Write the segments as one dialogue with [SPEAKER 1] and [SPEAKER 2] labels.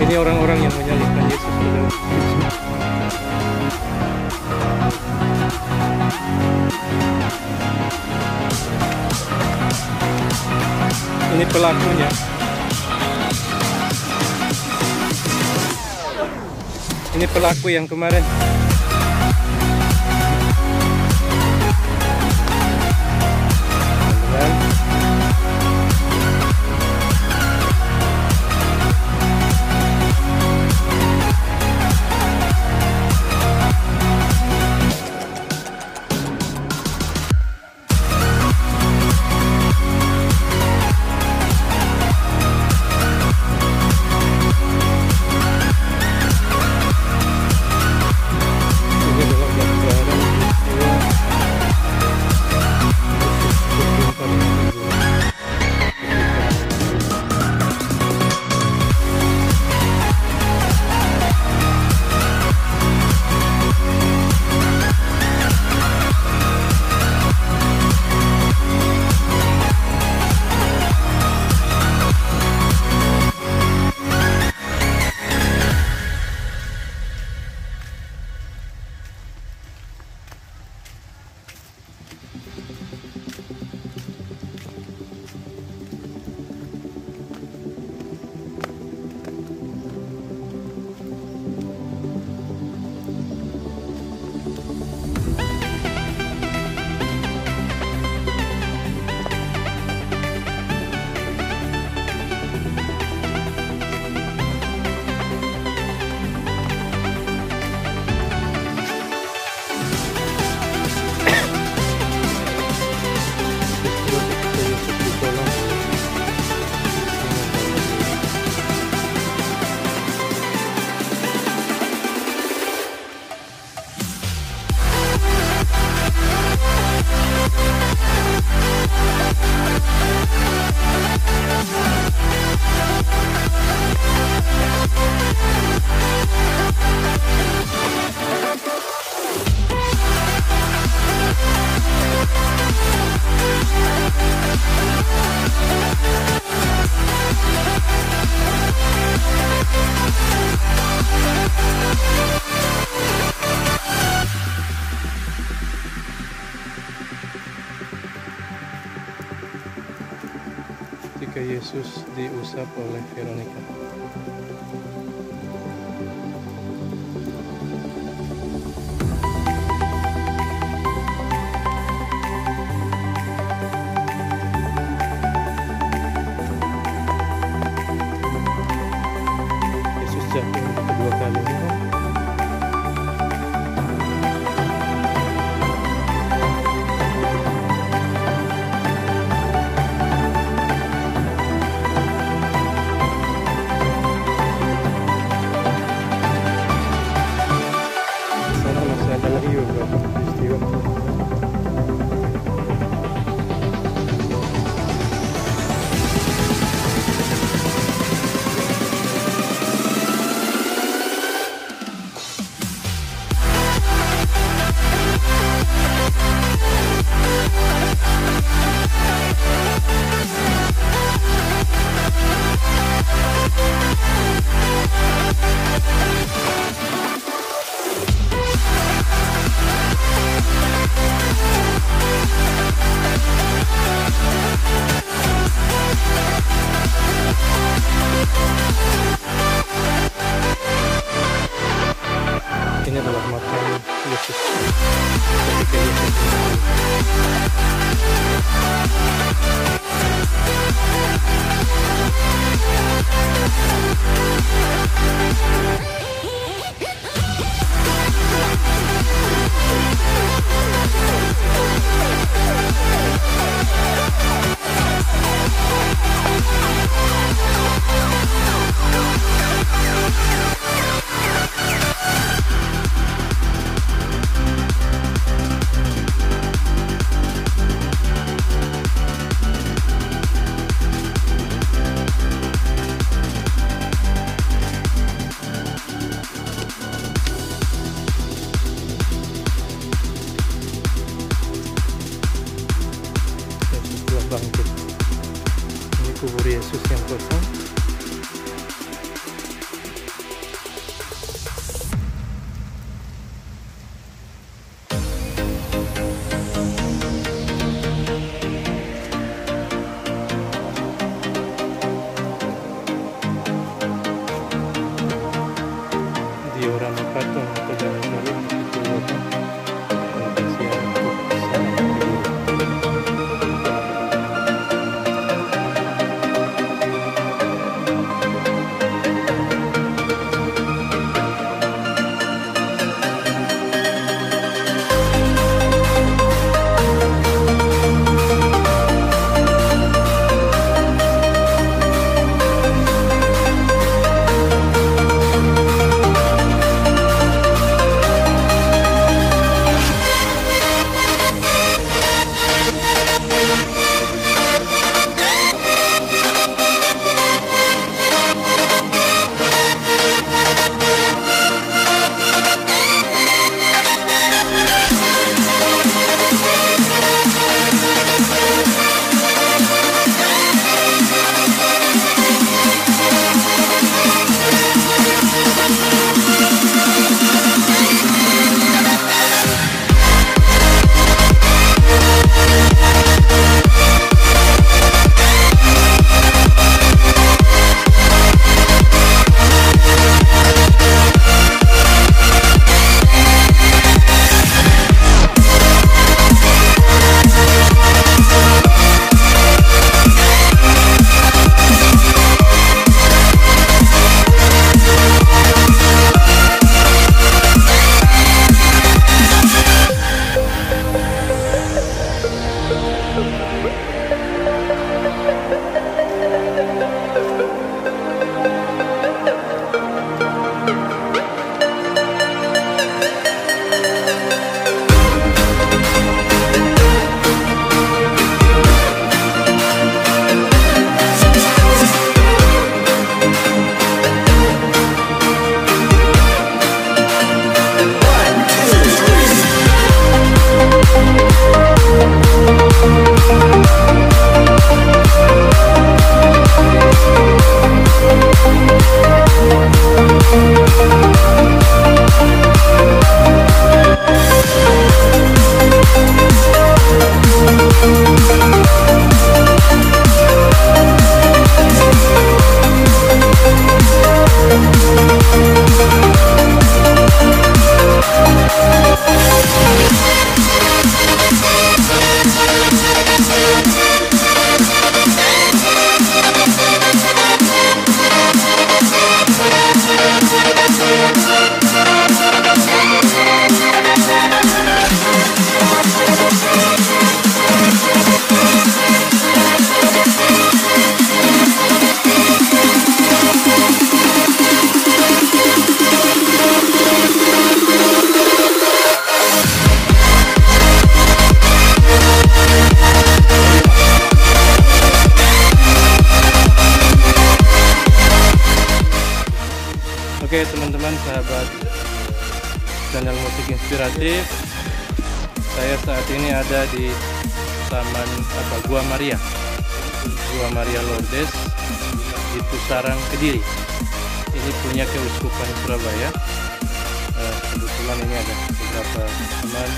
[SPEAKER 1] Ini orang-orang yang menyalibkan Yesus dalam Ini pelakunya. Ini pelaku yang kemarin diusap oleh Veronica. Dios, gracias, soucis importants. Inspiratif. Saya saat ini ada di Taman apa Gua Maria. Gua Maria Lourdes di Pusarang Kediri. Ini punya Keuskupan Surabaya. Eh, Kebetulan ini ada beberapa teman.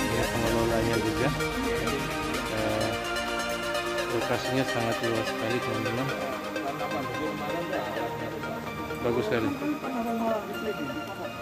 [SPEAKER 1] Ini pengelolanya juga. Eh, Lokasinya sangat luas sekali teman-teman. Bagus sekali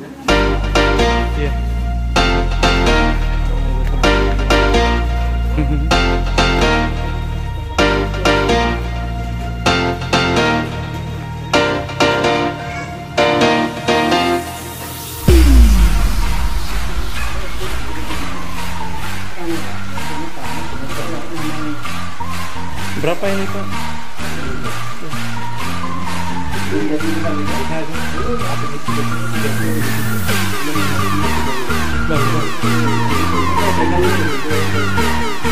[SPEAKER 1] Iya. Berapa ini Pak? Thank you.